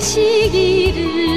그 시기를